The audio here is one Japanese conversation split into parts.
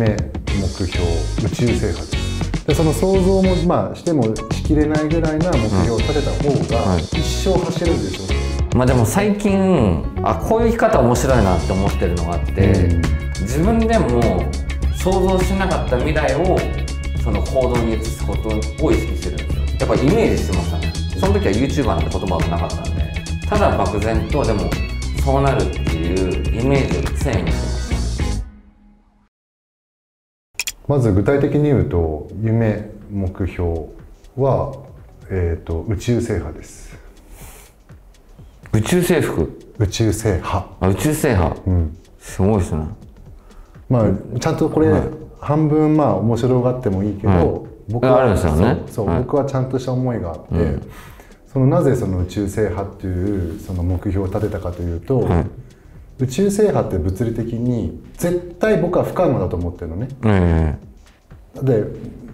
夢目標宇宙制覇でその想像もまあしてもしきれないぐらいな目標を立てた方が一生走れるでしょ。う、まあでも最近あこういう生き方面白いなって思ってるのがあって、うん。自分でも想像しなかった未来をその行動に移すことを意識してるんですよ。やっぱイメージしてましたね。その時は YouTuber なんて言葉もなかったんでただ漠然とでもそうなるっていうイメージを常にしてましまず具体的に言うと夢目標は、えー、と宇宙制覇です。宇宙征服？宇宙制覇。あ宇宙制覇、ん。すごいですね。まあちゃんとこれ、はい。半分まあ面白がってもいいけど、はい。僕あるんですよね。そうはい。僕はちゃんとした思いがあって、うん。そのなぜその宇宙制覇っていうその目標を立てたかというと、はい。宇宙制覇って物理的に絶対僕は不可能だと思ってるのね。えで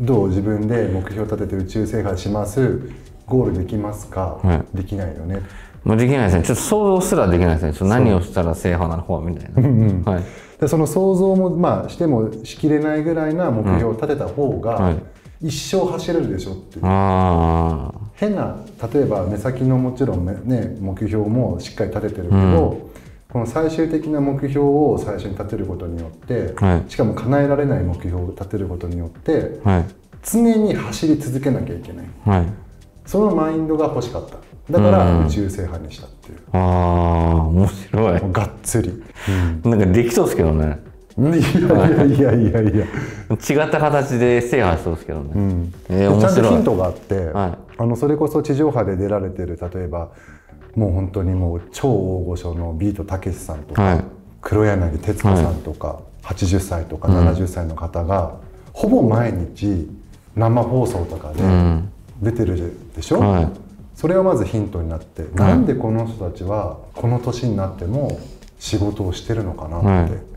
どう自分で目標を立てて宇宙制覇します？ゴールできますか、はできないよね。えもうできないですね。ちょっと想像すらできないですね。何をしたら制覇なのかみたいな、はい。でその想像もまあしてもしきれないぐらいな目標を立てた方が、はい。一生走れるでしょっていう。あ変な例えば目先のもちろんねね目標もしっかり立ててるけど、この最終的な目標を最初に立てることによって、はい。しかも叶えられない目標を立てることによってあはい。常に走り続けなきゃいけない。はい。そのマインドが欲しかった。だからうん。宇宙制覇にしたっていう、ああ面白い。がっつり、なんかできそうですけどね。いやいやいやいやいや、違った形で制覇しそうですけどね、うん。えー面ちゃんとヒントがあって、はい。あのそれこそ地上波で出られてる例えばもう本当にもう超大御所のビートたけしさんとか、はい。黒柳徹子さんとか、80歳とか70歳の方が、ほぼ毎日生放送とかでん。出てるでしょ、はい。それはまずヒントになって、なんでこの人たちはこの年になっても仕事をしてるのかなって、はい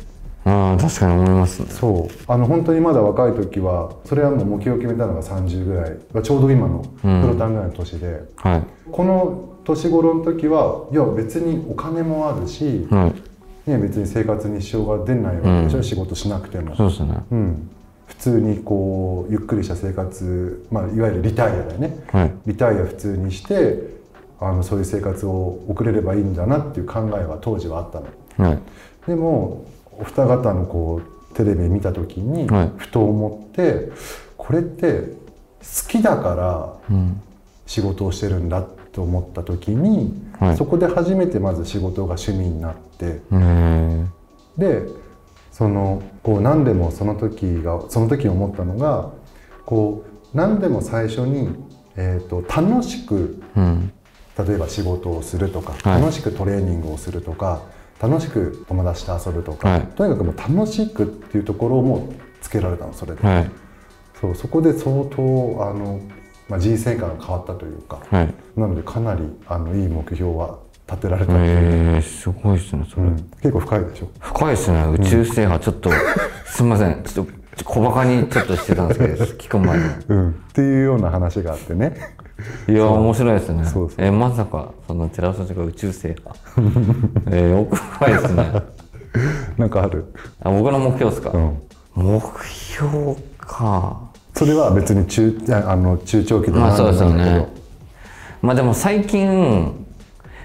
ああ確かに思いますね。そう。あの本当にまだ若い時はそれはもう目標を決めたのが30ぐらいまあちょうど今のプロタンぐらいの年で、はい。この年頃の時はいや別にお金もあるし、はい。ね、別に生活に支障が出ないわけでしょ、仕事しなくても、そうですね。うん、普通にこうゆっくりした生活、まあ、いわゆるリタイアだよね。はい。リタイア普通にしてあのそういう生活を送れればいいんだなっていう考えは当時はあったの。はい。でもお二方のこうテレビ見た時にはい。ふと思って、これって好きだからうん。仕事をしてるんだと思った時に、はい。そこで初めてまず仕事が趣味になってえでそのこう何でもその時がその時思ったのがこう何でも最初に、えー、と楽しくうん。例えば仕事をするとか、はい。楽しくトレーニングをするとか楽しく友達と遊ぶとか、はい。とにかくもう楽しくっていうところをもうつけられたのそれで、はい。そうそこで相当あの、まあ、人生観が変わったというかはい。なのでかなりあのいい目標は立てられたえー、すごいですねそれ、うん。結構深いでしょ。深いですね宇宙制覇ちょっと、すみません。ちょっと小バカにちょっとしてたんですけど 聞く前に。うん、っていうような話があってねいや面白いですね。そえまさかその寺尾社長が宇宙制覇えー、奥深いですね。なんかある、あ僕の目標ですか、うん、目標か。それは別に中ああの中長期でもまあそうですよね。まあでも最近、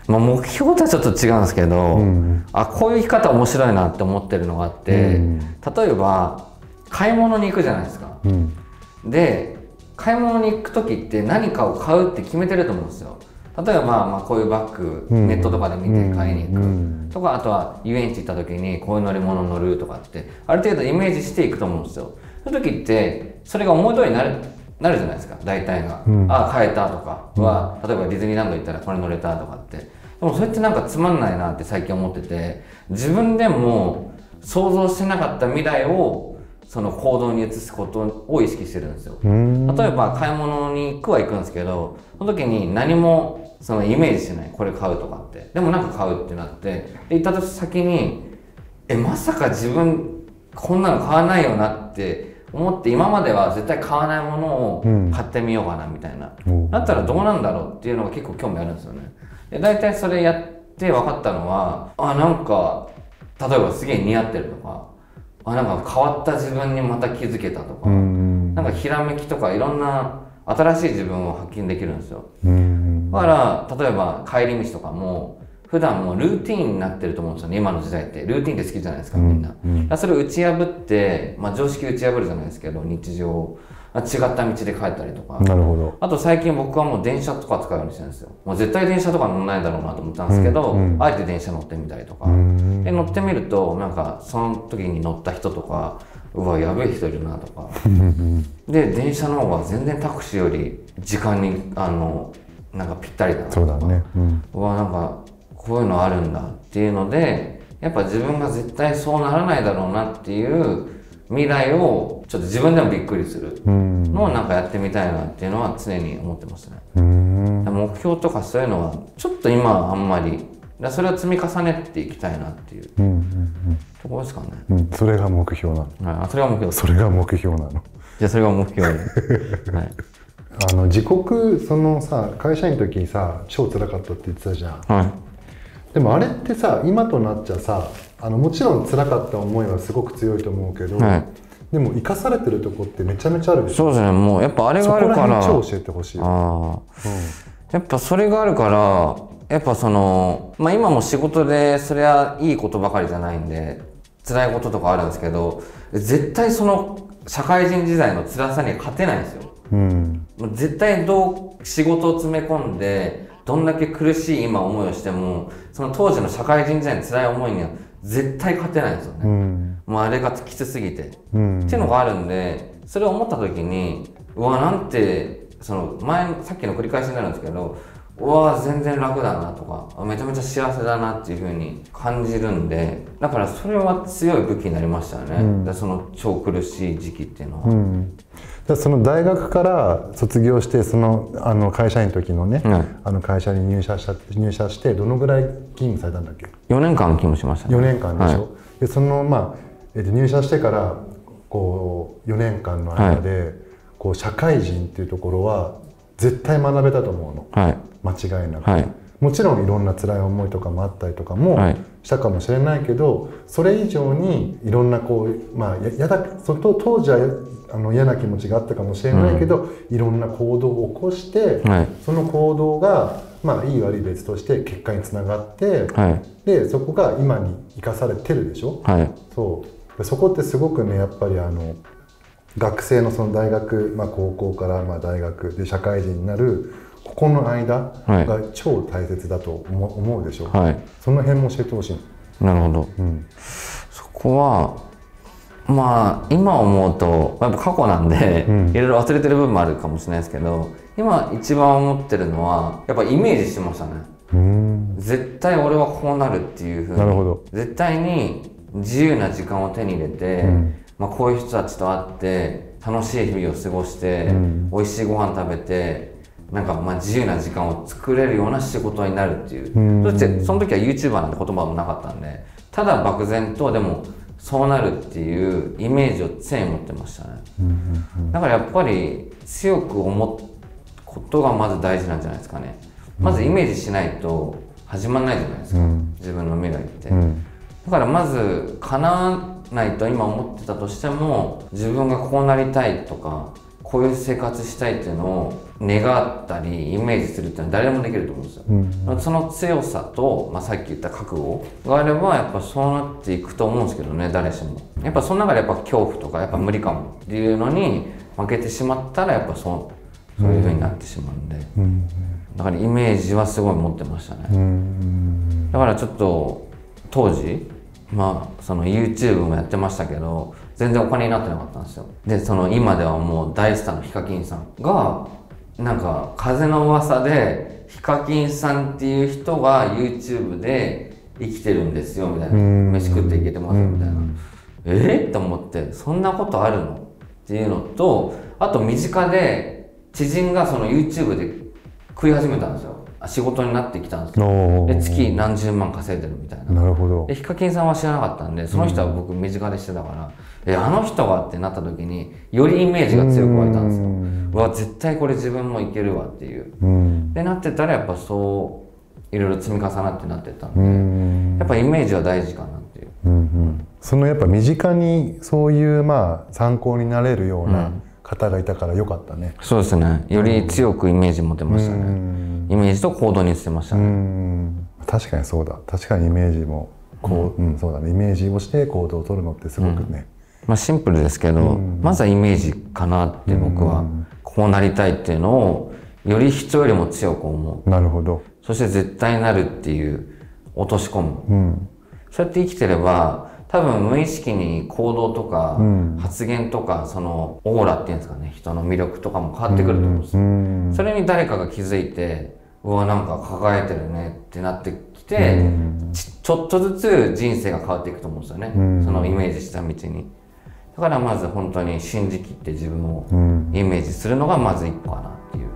まあ、目標とはちょっと違うんですけど、ん。あこういう生き方面白いなって思ってるのがあって、うん。例えば買い物に行くじゃないですか。けどうん。で買い物に行く時って何かを買うって決めてると思うんですよ。例えばまあまあこういうバッグ、うん。ネットとかで見て買いに行く、うん。とかあとは遊園地行った時にこういう乗り物乗るとかってある程度イメージしていくと思うんですよ。そういう時ってそれが思い通りになるなるじゃないですか。大体が、うん。ああ買えたとかは、例えばディズニーランド行ったらこれ乗れたとかって。でもそれってなんかつまんないなって最近思ってて自分でも想像してなかった未来をその行動に移すことを意識してるんですよ。うん。例えば買い物に行くは行くんですけどその時に何もそのイメージしてない。これ買うとかって。でもなんか買うってなって。で行った先にえまさか自分こんなの買わないよなって思って今までは絶対買わないものをうん。買ってみようかなみたいな、う。んだったらどうなんだろうっていうのが結構興味あるんですよね。で大体それやって分かったのはあなんか例えばすげえ似合ってるとかあなんか変わった自分にまた気づけたとか、うんなんかひらめきとかいろんな新しい自分を発見できるんですよ。うん。だから例えば帰り道とかも普段もうルーティンになってると思うんですよね今の時代って。ルーティンって好きじゃないですかみんな、うん。うんそれを打ち破って、まあ、常識打ち破るじゃないですけど日常違った道で帰ったりとか。なるほど。あと最近僕はもう電車とか使うようにしてるんですよ。もう絶対電車とか乗んないだろうなと思ったんですけど、うんうん。あえて電車乗ってみたりとか、うん。で乗ってみるとなんかその時に乗った人とかうわやべえ人いるなとか。で電車の方が全然タクシーより時間にあのなんかぴったりだなとか。そうだね。うん。うわなんかこういうのあるんだっていうのでやっぱ自分が絶対そうならないだろうなっていう未来をちょっと自分でもびっくりするうんのをなんかやってみたいなっていうのは常に思ってますね。うん目標とかそういうのはちょっと今はあんまりだそれを積み重ねていきたいなっていうところですかね。うんうんそれが目標なのはい、あそれが目標。それが目標なのじゃあそれが目標で。はい。あの自国そのさ会社員の時にさ超辛かったって言ってたじゃんはい。でもあれってさ今となっちゃさあのもちろん辛かった思いはすごく強いと思うけど、はいでも生かされてるとこってめちゃめちゃあるでしょ？そうですね。もうやっぱあれがあるから。辺超教えてほしい、うん、ああ。やっぱそれがあるから、やっぱその、まあ今も仕事でそれはいいことばかりじゃないんで、辛いこととかあるんですけど、絶対その社会人時代の辛さには勝てないんですよ。うん絶対どう仕事を詰め込んで、どんだけ苦しい今思いをしても、その当時の社会人時代の辛い思いには絶対勝てないんですよね。うんもうあれがきつすぎて。うんっていうのがあるんでそれを思った時にうわなんてその前さっきの繰り返しになるんですけどうわ全然楽だなとかあめちゃめちゃ幸せだなっていう風に感じるんでだからそれは強い武器になりましたよね、うん。でその超苦しい時期っていうのは、うん。でその大学から卒業してそのあの会社員の時のね、はい。あの会社に入社した入社してどのぐらい勤務されたんだっけ？4年間勤務しましたね。4年間でしょ、はい。でそのまあ、えっと入社してからこう4年間の間で、こう社会人っていうところは絶対学べたと思うの。はい間違いなく、はい。もちろんいろんな辛い思いとかもあったりとかもはい。したかもしれないけど、それ以上にいろんなこうまあややだそと当時はやあの嫌な気持ちがあったかもしれないけど、いろんな行動を起こして、はい。その行動がまあいい悪い別として結果につながって、はい。でそこが今に生かされてるでしょ？はい。そう。でそこってすごくねやっぱりあの学生のその大学、まあ、高校からまあ大学で社会人になるここの間はい。が超大切だと思うでしょ、はい。その辺も教えてほしい、なるほど。うん。そこはまあ今思うとやっぱ過去なんで、うん。いろいろ忘れてる部分もあるかもしれないですけど今一番思ってるのはやっぱイメージしてましたね。うん。絶対俺はこうなるっていうふうに。なるほど。絶対に自由な時間を手に入れて、うん。まあ、こういう人たちと会って楽しい日々を過ごして、うん。美味しいご飯食べてなんかまあ自由な時間を作れるような仕事になるっていう、うん。そしてその時は YouTuber なんて言葉もなかったんでただ漠然とでもそうなるっていうイメージを常に持ってましたね。うんだからやっぱり強く思うことがまず大事なんじゃないですかね。まずイメージしないと始まらないじゃないですか、うん。自分の未来って、うん。だからまず叶わないと今思ってたとしても自分がこうなりたいとかこういう生活したいっていうのを願ったりイメージするってのは誰でもできると思うんですよ、うん。その強さと、まあ、さっき言った覚悟があればやっぱそうなっていくと思うんですけどね誰しも。やっぱその中でやっぱ恐怖とかやっぱ無理かもっていうのに負けてしまったらやっぱそうそういう風になってしまうんで。うん。だからイメージはすごい持ってましたね、うん。だからちょっと当時まあその YouTube もやってましたけど全然お金になってなかったんですよ。でその今ではもう大スターのヒカキンさんがなんか風の噂でヒカキンさんっていう人が YouTube で生きてるんですよみたいな。うん。飯食っていけてますよみたいな。うん。えっと思ってそんなことあるの？っていうのとあと身近で知人がその YouTube で食い始めたんですよ。あ仕事になってきたんですよ。で月何十万稼いでるみたいな。なるほど。でヒカキンさんは知らなかったんでその人は僕身近でしてたから、えあの人がってなった時によりイメージが強く湧いたんですよ。うん。うわ絶対これ自分もいけるわっていう。うん。でなってたらやっぱそういろいろ積み重なってなってったんで、うん。やっぱイメージは大事かなっていう。うんうん。そのやっぱ身近にそういうまあ参考になれるよううなん方がいたからよかったね。そうですね。より強くイメージ持てましたね、うん。イメージと行動に移せましたうね、ん。確かにそうだ。確かにイメージもこう、うん。そうだね。イメージをして行動を取るのってすごくね、まあ、シンプルですけど、まずはイメージかなって僕は、こうなりたいっていうのをより人よりも強く思う。なるほど。そして絶対なるっていう落とし込む。うん。そうやって生きてれば多分無意識に行動とかん。発言とかそのオーラっていうんですかね人の魅力とかも変わってくると思うんですうよ、ん。それに誰かが気づいてうわなんか輝いてるねってなってきて、ちちょっとずつ人生が変わっていくと思うんですよね、ん。そのイメージした道に。だからまず本当に信じきって自分をうん。イメージするのがまず一個かなっていう